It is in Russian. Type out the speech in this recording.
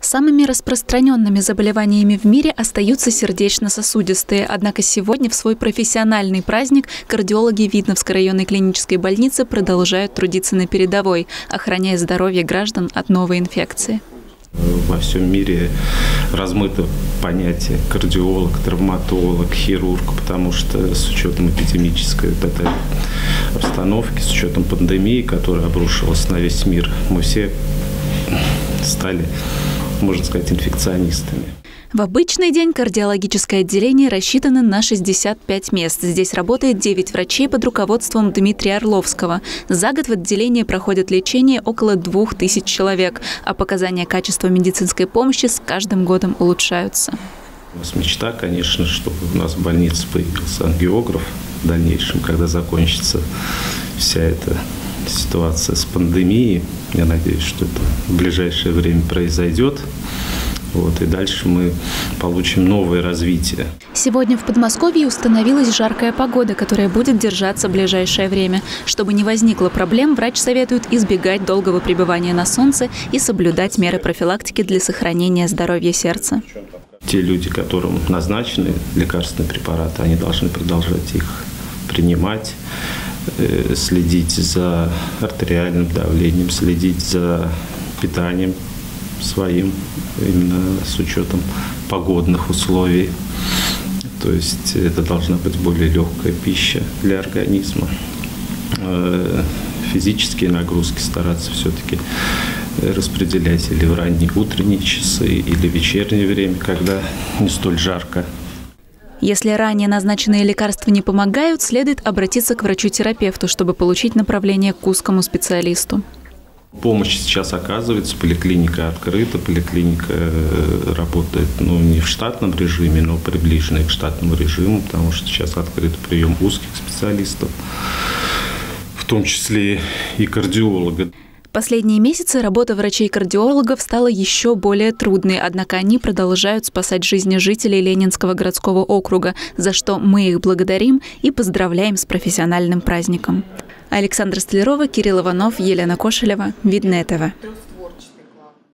Самыми распространенными заболеваниями в мире остаются сердечно-сосудистые. Однако сегодня в свой профессиональный праздник кардиологи Видновской районной клинической больницы продолжают трудиться на передовой, охраняя здоровье граждан от новой инфекции. Во всем мире размыто понятие кардиолог, травматолог, хирург, потому что с учетом эпидемической этой обстановки, с учетом пандемии, которая обрушилась на весь мир, мы все стали можно сказать, инфекционистами. В обычный день кардиологическое отделение рассчитано на 65 мест. Здесь работает 9 врачей под руководством Дмитрия Орловского. За год в отделении проходит лечение около 2000 человек, а показания качества медицинской помощи с каждым годом улучшаются. У нас мечта, конечно, чтобы у нас в больнице появился ангиограф в дальнейшем, когда закончится вся эта ситуация с пандемией. Я надеюсь, что это в ближайшее время произойдет. Вот, и дальше мы получим новое развитие. Сегодня в Подмосковье установилась жаркая погода, которая будет держаться в ближайшее время. Чтобы не возникло проблем, врач советует избегать долгого пребывания на солнце и соблюдать меры профилактики для сохранения здоровья сердца. Те люди, которым назначены лекарственные препараты, они должны продолжать их принимать следить за артериальным давлением, следить за питанием своим, именно с учетом погодных условий. То есть это должна быть более легкая пища для организма. Э, физические нагрузки стараться все-таки распределять или в ранние утренние часы, или в вечернее время, когда не столь жарко. Если ранее назначенные лекарства не помогают, следует обратиться к врачу-терапевту, чтобы получить направление к узкому специалисту. Помощь сейчас оказывается, поликлиника открыта, поликлиника э, работает ну, не в штатном режиме, но приближенной к штатному режиму, потому что сейчас открыт прием узких специалистов, в том числе и кардиолога последние месяцы работа врачей-кардиологов стала еще более трудной, однако они продолжают спасать жизни жителей Ленинского городского округа, за что мы их благодарим и поздравляем с профессиональным праздником. Александра Столярова, Кирилл Иванов, Елена Кошелева. Видное ТВ.